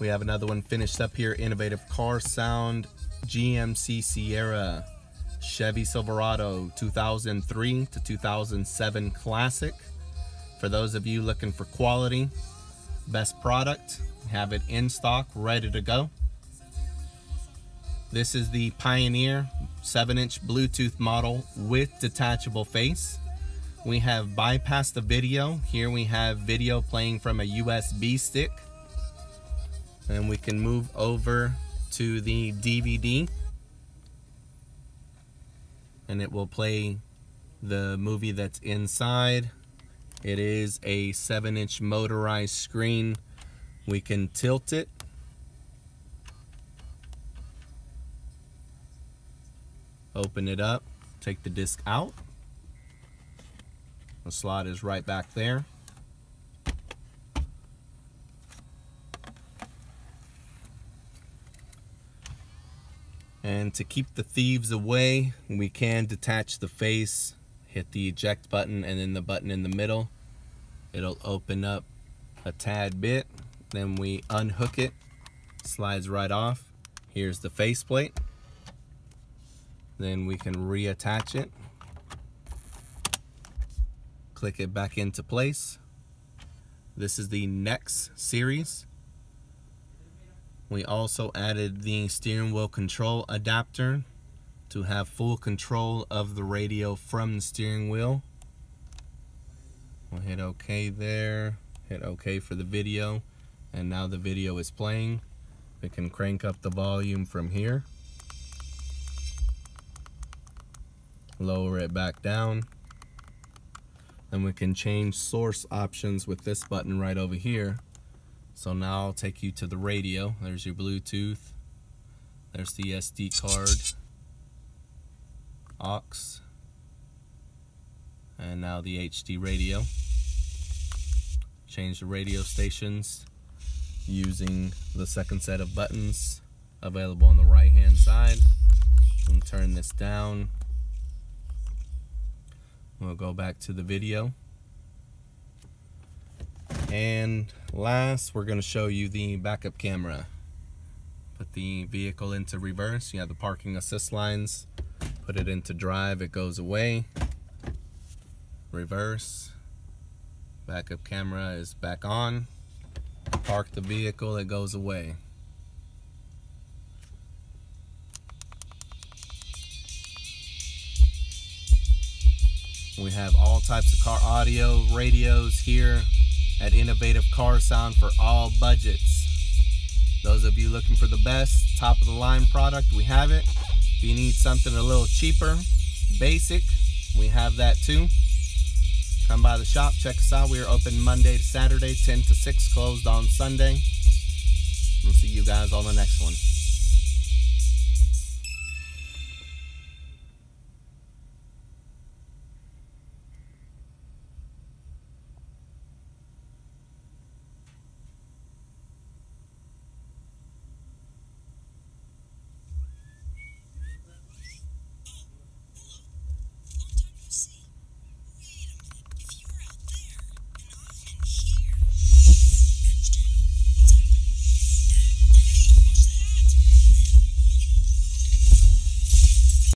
We have another one finished up here, Innovative Car Sound, GMC Sierra, Chevy Silverado 2003 to 2007 Classic. For those of you looking for quality, best product, have it in stock, ready to go. This is the Pioneer 7-inch Bluetooth model with detachable face. We have bypassed the video. Here we have video playing from a USB stick. And we can move over to the DVD. And it will play the movie that's inside. It is a 7-inch motorized screen. We can tilt it open it up, take the disc out. The slot is right back there. And to keep the thieves away, we can detach the face, hit the eject button and then the button in the middle. It'll open up a tad bit. Then we unhook it, slides right off. Here's the faceplate. Then we can reattach it. Click it back into place. This is the NEX series. We also added the steering wheel control adapter to have full control of the radio from the steering wheel. We'll hit OK there, hit OK for the video, and now the video is playing. We can crank up the volume from here. lower it back down and we can change source options with this button right over here so now I'll take you to the radio. There's your Bluetooth. There's the SD card. Aux. And now the HD radio. Change the radio stations using the second set of buttons available on the right hand side. And turn this down. We'll go back to the video. And last, we're going to show you the backup camera. Put the vehicle into reverse. You have the parking assist lines. Put it into drive, it goes away. Reverse. Backup camera is back on. Park the vehicle, it goes away. We have all types of car audio, radios here at Innovative Car Sound for all budgets. Those of you looking for the best, top of the line product, we have it. If you need something a little cheaper, basic, we have that too. Come by the shop, check us out. We are open Monday to Saturday, 10 to 6, closed on Sunday. We'll see you guys on the next one.